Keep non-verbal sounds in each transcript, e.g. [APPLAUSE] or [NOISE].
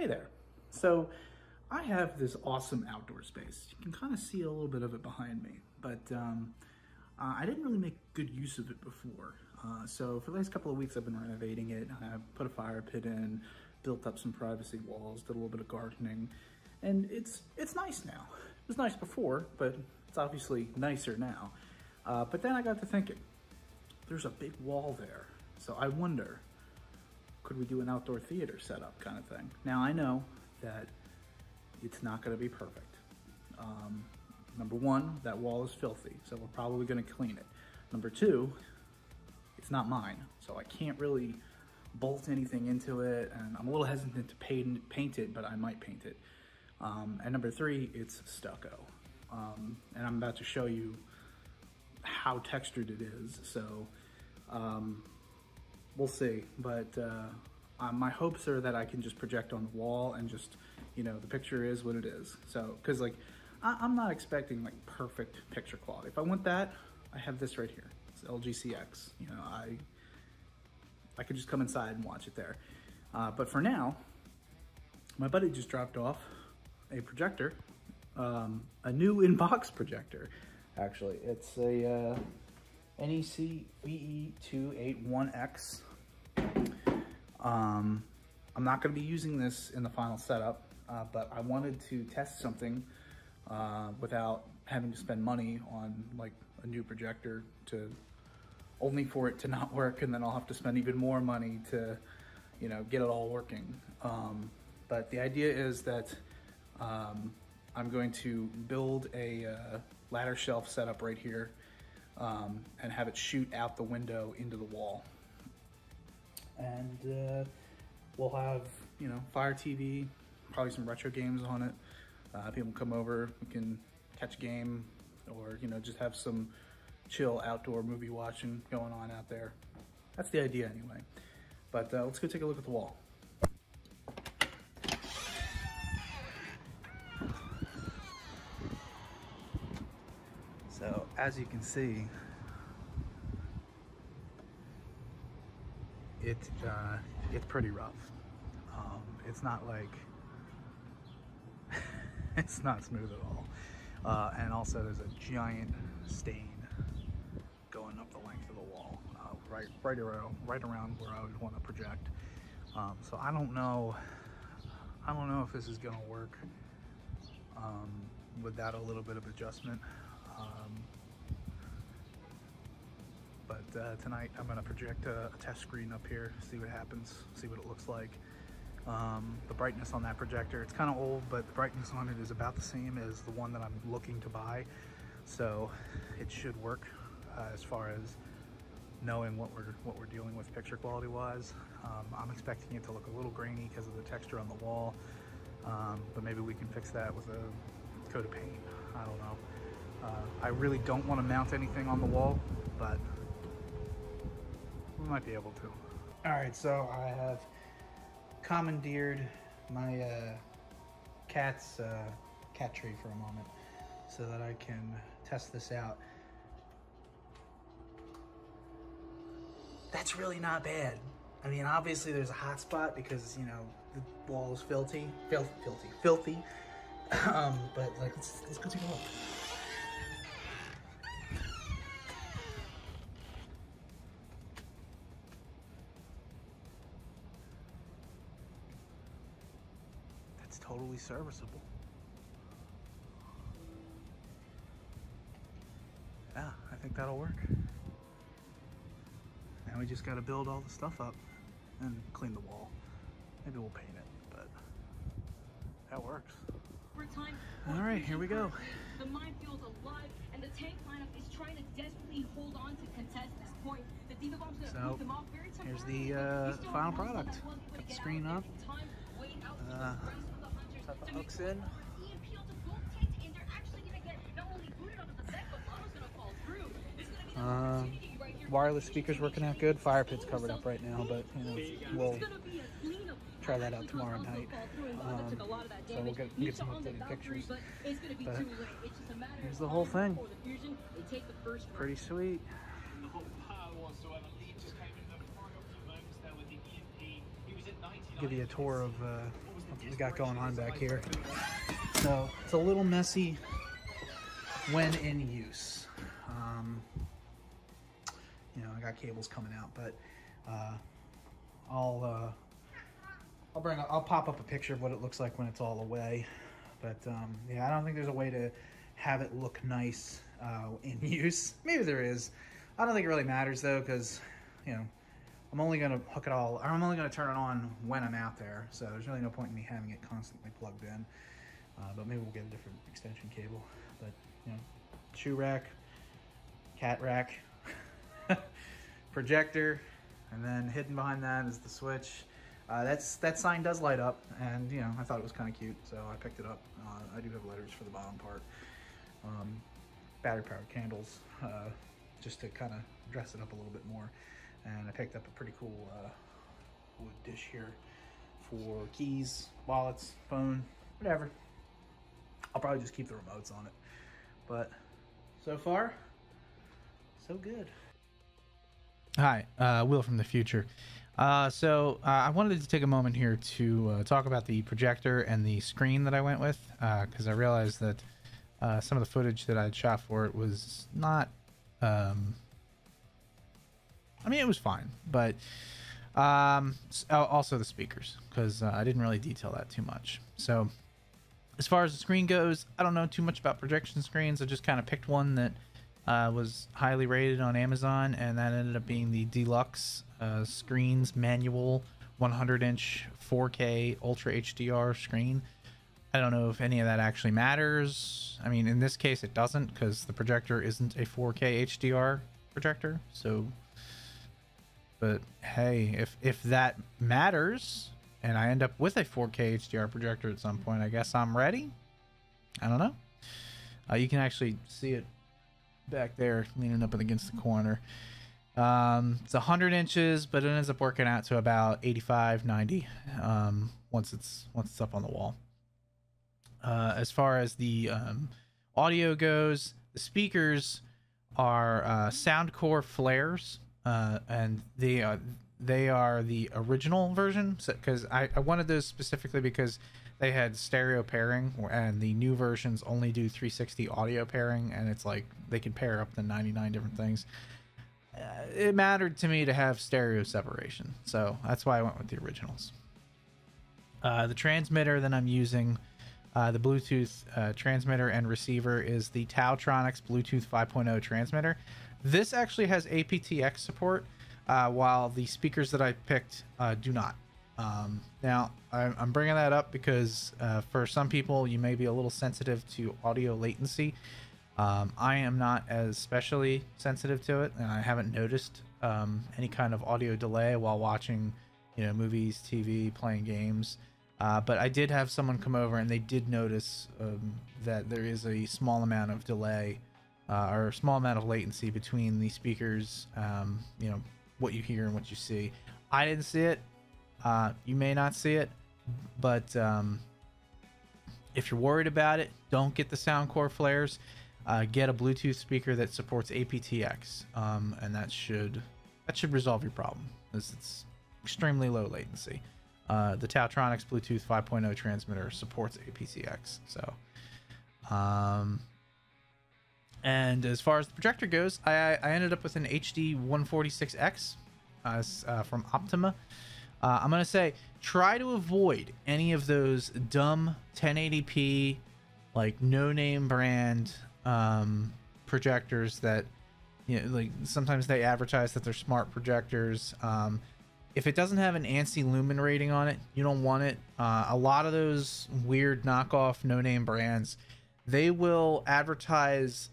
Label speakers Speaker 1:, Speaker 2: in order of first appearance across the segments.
Speaker 1: Hey there. So I have this awesome outdoor space. You can kind of see a little bit of it behind me, but um, uh, I didn't really make good use of it before. Uh, so for the last couple of weeks, I've been renovating it. I put a fire pit in, built up some privacy walls, did a little bit of gardening, and it's it's nice now. It was nice before, but it's obviously nicer now. Uh, but then I got to thinking, there's a big wall there. So I wonder, could we do an outdoor theater setup kind of thing? Now I know that it's not gonna be perfect. Um, number one, that wall is filthy, so we're probably gonna clean it. Number two, it's not mine, so I can't really bolt anything into it, and I'm a little hesitant to paint, paint it, but I might paint it. Um, and number three, it's stucco. Um, and I'm about to show you how textured it is, so um, we'll see. But uh, uh, my hopes are that I can just project on the wall and just, you know, the picture is what it is. So, cause like, I, am not expecting like perfect picture quality. If I want that, I have this right here. It's LG CX. You know, I, I could just come inside and watch it there. Uh, but for now, my buddy just dropped off a projector, um, a new in-box projector, actually. It's a uh, NEC VE281X um, I'm not gonna be using this in the final setup, uh, but I wanted to test something uh, without having to spend money on like a new projector to only for it to [LAUGHS] not work and then I'll have to spend even more money to, you know, get it all working. Um, but the idea is that um, I'm going to build a uh, ladder shelf setup right here um, and have it shoot out the window into the wall and uh, we'll have, you know, Fire TV, probably some retro games on it. Uh, people come over, we can catch a game or, you know, just have some chill outdoor movie watching going on out there. That's the idea anyway. But uh, let's go take a look at the wall. So as you can see, it uh, it's pretty rough. Um, it's not like [LAUGHS] it's not smooth at all. Uh, and also there's a giant stain going up the length of the wall, uh, right right around right around where I would want to project. Um, so I don't know. I don't know if this is gonna work um, without a little bit of adjustment. Um, but uh, tonight I'm gonna project a, a, test screen up here, see what happens, see what it looks like. Um, the brightness on that projector, it's kind of old, but the brightness on it is about the same as the one that I'm looking to buy. So it should work uh, as far as knowing what we're what we're dealing with picture quality wise. Um, I'm expecting it to look a little grainy because of the texture on the wall, um, but maybe we can fix that with a coat of paint. I don't know. Uh, I really don't want to mount anything on the wall, but we might be able to. All right, so I have commandeered my uh, cat's uh, cat tree for a moment so that I can test this out. That's really not bad. I mean, obviously there's a hot spot because, you know, the wall is filthy, filthy, filthy, filthy. [LAUGHS] um, but like, let's, let's go take a look. Totally serviceable. Yeah, I think that'll work. Now we just got to build all the stuff up and clean the wall. Maybe we'll paint it, but that works. All right, here we go.
Speaker 2: The minefield's alive, and the tank lineup is trying to desperately hold on to contest this point. The D.Va Bomb's gonna so, them off very
Speaker 1: here's the uh, final product. Got the screen up. Uh, Set the hooks in. Uh, wireless speakers working out good. Fire pit's covered up right now, but you know we'll try that out tomorrow night. Um, so we'll get, get some updated pictures. But here's the whole thing. Pretty sweet. Give you a tour of uh, we got going on back here. So it's a little messy when in use. Um, you know, I got cables coming out, but uh, I'll uh, I'll bring I'll pop up a picture of what it looks like when it's all away. But um, yeah, I don't think there's a way to have it look nice uh, in [LAUGHS] use. Maybe there is. I don't think it really matters though, because you know I'm only gonna hook it all. I'm only gonna turn it on when I'm out there. So there's really no point in me having it constantly plugged in. Uh, but maybe we'll get a different extension cable. But you know, shoe rack, cat rack, [LAUGHS] projector, and then hidden behind that is the switch. Uh, that's that sign does light up, and you know I thought it was kind of cute, so I picked it up. Uh, I do have letters for the bottom part. Um, battery powered candles, uh, just to kind of dress it up a little bit more. And I picked up a pretty cool uh, wood dish here for keys, wallets, phone, whatever. I'll probably just keep the remotes on it. But so far, so good. Hi, uh, Will from the future. Uh, so uh, I wanted to take a moment here to uh, talk about the projector and the screen that I went with because uh, I realized that uh, some of the footage that I'd shot for it was not. Um, I mean, it was fine, but um, also the speakers because uh, I didn't really detail that too much. So as far as the screen goes, I don't know too much about projection screens. I just kind of picked one that uh, was highly rated on Amazon, and that ended up being the Delux uh, screens manual 100 inch 4K Ultra HDR screen. I don't know if any of that actually matters. I mean, in this case, it doesn't because the projector isn't a 4K HDR projector. So, but hey, if if that matters, and I end up with a 4K HDR projector at some point, I guess I'm ready. I don't know. Uh, you can actually see it back there, leaning up against the corner. Um, it's 100 inches, but it ends up working out to about 85, 90 um, once it's once it's up on the wall. Uh, as far as the um, audio goes, the speakers are uh, Soundcore flares, uh, and they are they are the original version. Because so, I, I wanted those specifically because they had stereo pairing, and the new versions only do 360 audio pairing, and it's like they can pair up to 99 different things. Uh, it mattered to me to have stereo separation, so that's why I went with the originals. Uh, the transmitter that I'm using, uh, the Bluetooth uh, transmitter and receiver, is the Taotronics Bluetooth 5.0 transmitter. This actually has aptX support, uh, while the speakers that I picked uh, do not. Um, now, I'm bringing that up because for some people, you may be a little sensitive to audio latency. Um, I am not as especially sensitive to it, and I haven't noticed um, any kind of audio delay while watching, you know, movies, TV, playing games. Uh, but I did have someone come over, and they did notice um, that there is a small amount of delay uh, or a small amount of latency between the speakers. Um, you know, what you hear and what you see. I didn't see it. Uh, you may not see it, but um, if you're worried about it, don't get the Soundcore flares uh, get a Bluetooth speaker that supports aptX, um, and that should that should resolve your problem. As it's extremely low latency. Uh, the Taotronics Bluetooth 5.0 transmitter supports aptX, so. Um, and as far as the projector goes, I, I ended up with an HD 146X uh, uh, from Optoma. Uh, I'm gonna say try to avoid any of those dumb 1080p, like no name brand um, projectors that you know, like sometimes they advertise that they're smart projectors. Um, if it doesn't have an ANSI lumen rating on it, you don't want it. Uh, a lot of those weird knockoff no name brands, they will advertise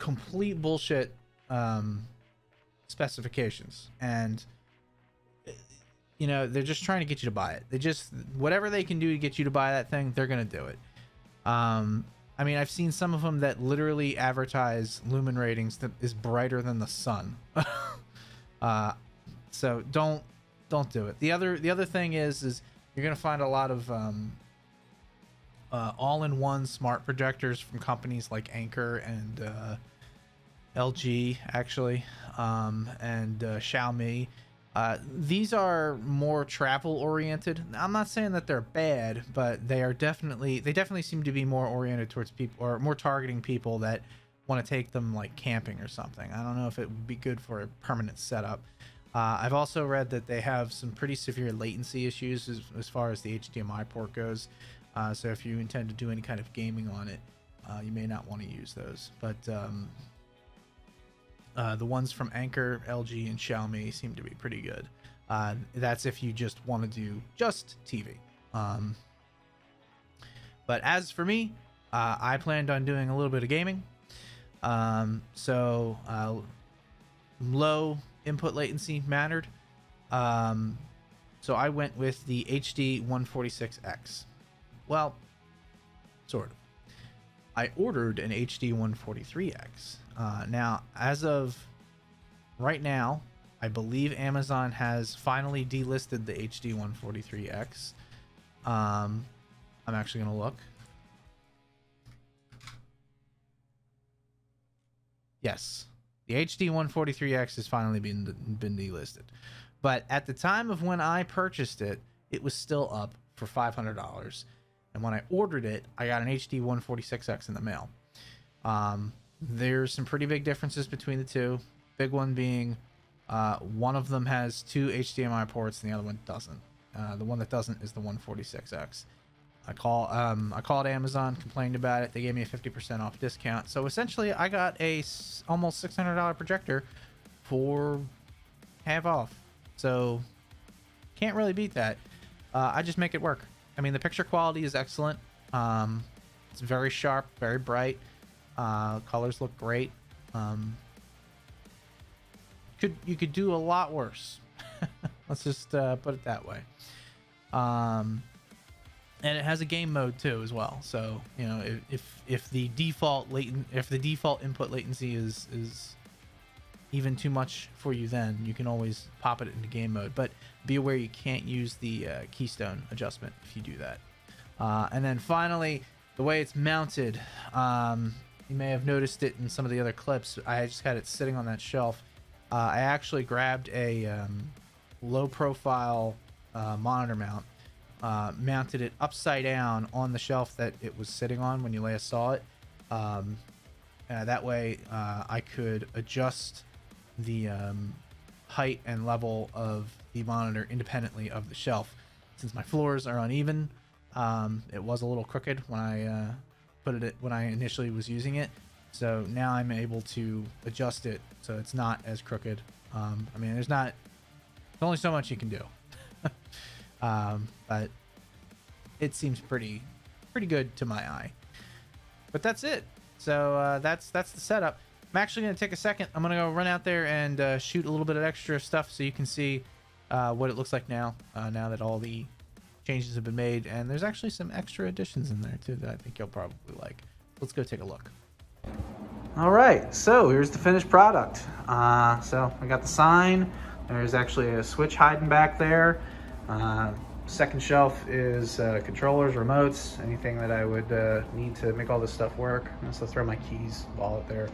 Speaker 1: complete bullshit um, specifications and you know they're just trying to get you to buy it they just whatever they can do to get you to buy that thing they're gonna do it um, I mean, I've seen some of them that literally advertise lumen ratings that is brighter than the sun. [LAUGHS] uh, so don't don't do it. The other the other thing is is you're gonna find a lot of um, uh, all-in-one smart projectors from companies like Anker and uh, LG actually, um, and uh, Xiaomi. Uh, these are more travel oriented. I'm not saying that they're bad, but they are definitely they definitely seem to be more oriented towards people or more targeting people that want to take them like camping or something. I don't know if it would be good for a permanent setup. Uh, I've also read that they have some pretty severe latency issues as, as far as the HDMI port goes. Uh, so if you intend to do any kind of gaming on it, uh, you may not want to use those. But um, uh, the ones from Anker, LG, and Xiaomi seem to be pretty good. Uh, that's if you just want to do just TV. Um, but as for me, uh, I planned on doing a little bit of gaming. Um, so uh, low input latency mattered. Um, so I went with the HD 146X. Well, sort of. I ordered an HD 143X. Uh, now, as of right now, I believe Amazon has finally delisted the HD 143X. Um, I'm actually going to look. Yes, the HD 143X has finally been been delisted. But at the time of when I purchased it, it was still up for $500. And when I ordered it, I got an HD 146X in the mail. Um, there's some pretty big differences between the two. Big one being uh, one of them has two HDMI ports and the other one doesn't. Uh, the one that doesn't is the 146X. I call um, I called Amazon, complained about it. They gave me a 50% off discount. So essentially, I got a almost $600 projector for half off. So can't really beat that. Uh, I just make it work. I mean, the picture quality is excellent. Um, it's very sharp, very bright. Uh, colors look great. Um, could you could do a lot worse. [LAUGHS] Let's just uh, put it that way. Um, and it has a game mode too as well. So you know if if, if the default latent if the default input latency is is even too much for you, then you can always pop it into game mode. But be aware you can't use the uh, keystone adjustment if you do that. Uh, and then finally, the way it's mounted. Um, you may have noticed it in some of the other clips. I just had it sitting on that shelf. Uh, I actually grabbed a um, low profile uh, monitor mount, uh, mounted it upside down on the shelf that it was sitting on when you last saw it. Um, that way uh, I could adjust the um, height and level of the monitor independently of the shelf. Since my floors are uneven, um, it was a little crooked when I uh, put it when I initially was using it. So now I'm able to adjust it so it's not as crooked. Um, I mean, there's not, there's only so much you can do. [LAUGHS] um, but it seems pretty, pretty good to my eye. But that's it. So uh, that's that's the setup. I'm actually going to take a second. I'm going to go run out there and uh, shoot a little bit of extra stuff so you can see uh, what it looks like now, uh, now that all the changes have been made, and there's actually some extra additions in there too that I think you'll probably like. Let's go take a look. All right, so here's the finished product. Uh, so I got the sign. There's actually a switch hiding back there. Uh, second shelf is uh, controllers, remotes, anything that I would uh, need to make all this stuff work. So throw my keys, wallet there.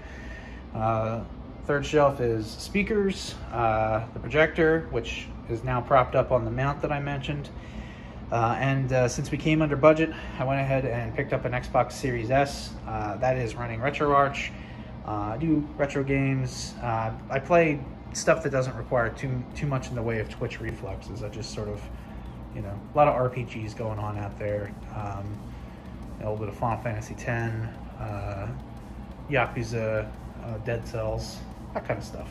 Speaker 1: Uh, third shelf is speakers, uh, the projector, which is now propped up on the mount that I mentioned. Uh, and uh, since we came under budget, I went ahead and picked up an Xbox Series S. Uh, that is running RetroArch. Uh, I do retro games. Uh, I play stuff that doesn't require too too much in the way of Twitch reflexes. I just sort of, you know, a lot of RPGs going on out there. Um, a little bit of Final Fantasy X, uh, Yakuza, Dead Cells, that kind of stuff.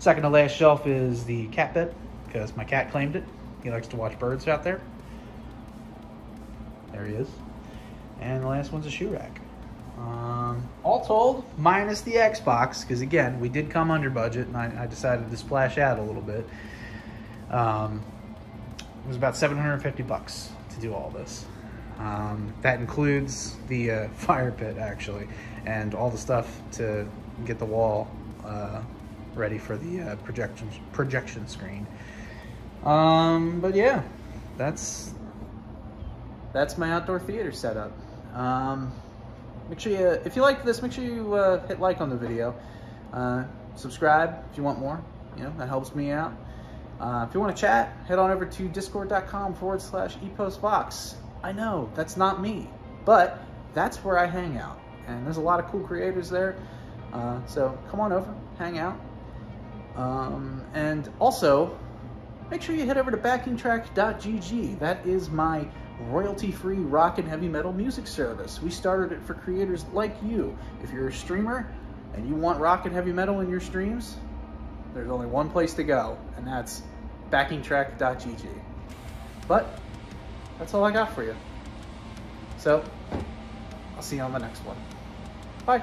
Speaker 1: Second to last shelf is the cat bed because my cat claimed it. He likes to watch birds out there. There he is. And the last one's a shoe rack. Um, all told, minus the Xbox, because again, we did come under budget, and I, I, decided to splash out a little bit. Um, it was about 750 bucks to do all this. Um, that includes the uh, [LAUGHS] fire pit, actually, and all the stuff to get the wall uh, ready for the uh, projection projection screen. Um, but yeah, that's that's my outdoor theater setup. Um, make sure you, if you like this, make sure you uh, hit like on the video. Uh, subscribe if you want more. You know, that helps me out. Uh, if you want to chat, head on over to discord.com forward slash eposvox. I know, that's not me, but that's where I hang out. And there's a lot of cool creators there. Uh, so come on over, hang out. Um, and also, make sure you head over to backingtrack.gg. That is my royalty-free rock and heavy metal music service. We started it for creators like you. If you're a streamer and you want rock and heavy metal in your streams, there's only one place to go, and that's backingtrack.gg. But that's all I got for you. So, I'll see you on the next one. Bye.